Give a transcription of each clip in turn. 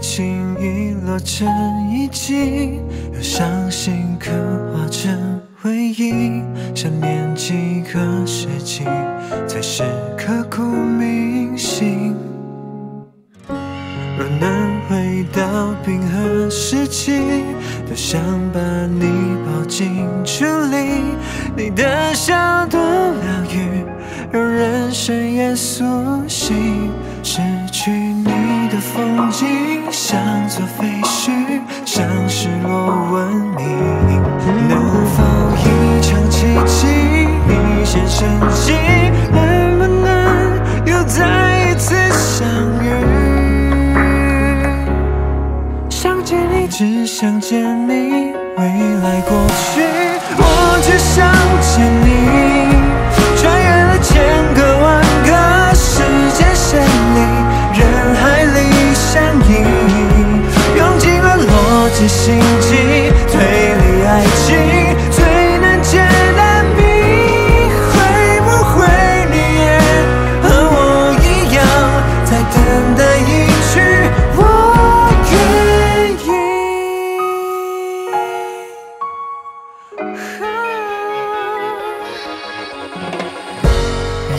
轻易落成遗迹，又相信刻画成回忆。想念几个世纪，才是刻骨铭心。若能回到冰河时期，多想把你抱进处理。你的笑多疗愈，让人生也苏醒。失去你的风景，像座废墟，像失落文明。能否一场奇迹，一线生机？能不能又再一次相遇？想见你，只想见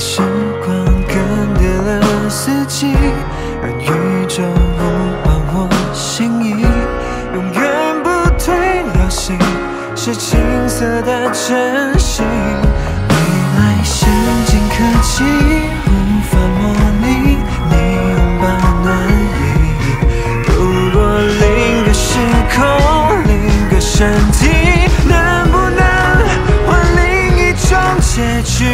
时光更迭了四季，让宇宙无关我心意，永远不退流行，是青涩的真心。未来先进科技无法模拟你拥抱暖意，如果另个时空，另个身体，能不能换另一种结局？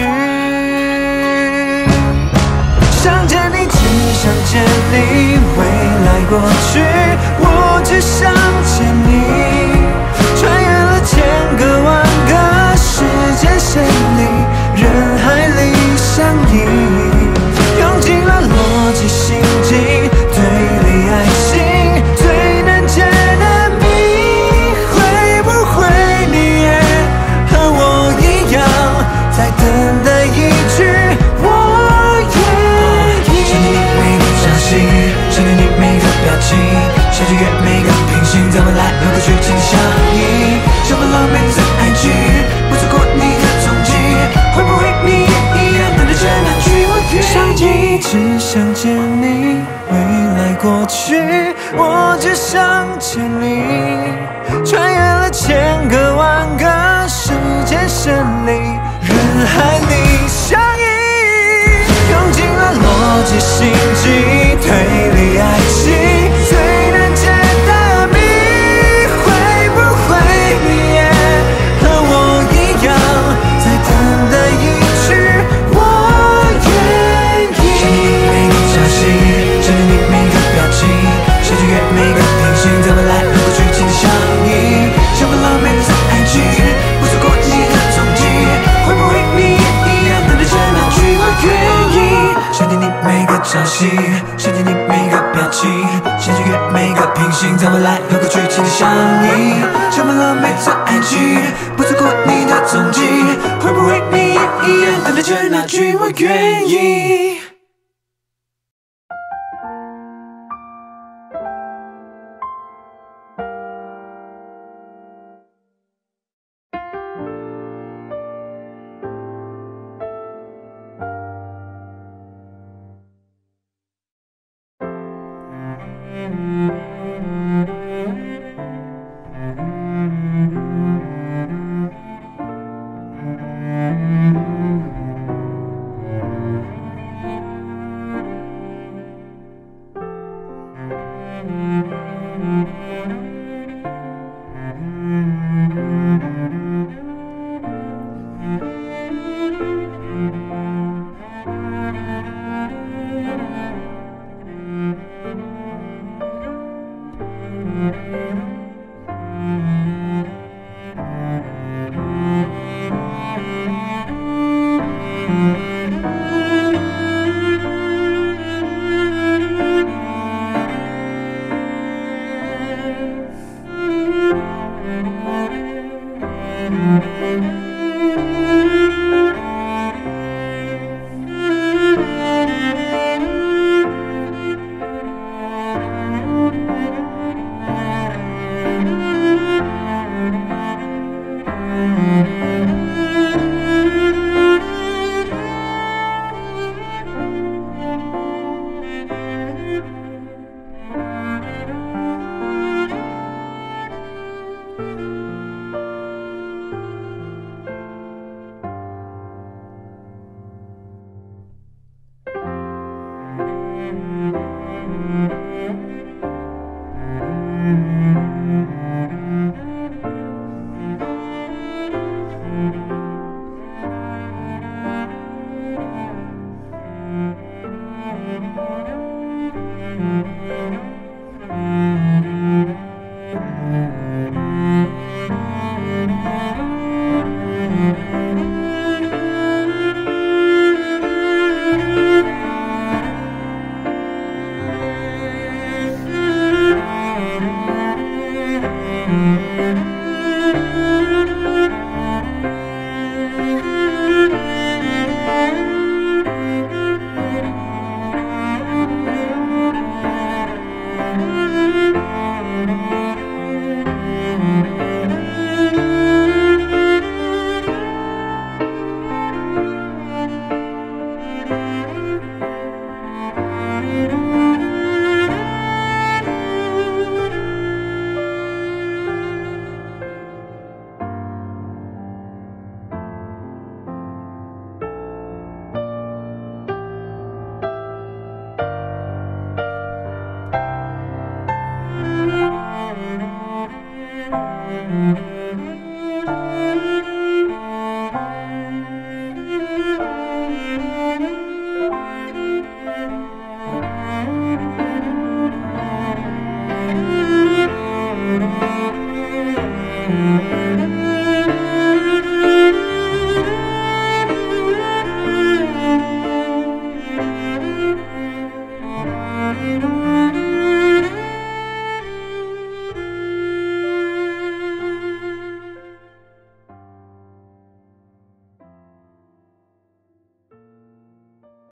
你，未来过去，我只想人海里相依，用尽了逻辑心机，推理爱情。想见你每个表情，想穿越每个平行，在未来有个剧情相依。想把浪每寸爱情，不错过你的踪迹，会不会你也一样等待着那句我愿意？